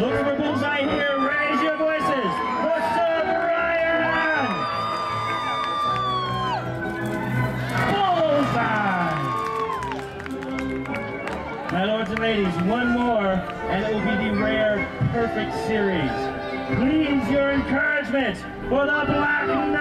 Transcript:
look for bullseye here, raise your voices My lords and ladies, one more, and it will be the rare perfect series. Please, your encouragement for the Black Knight!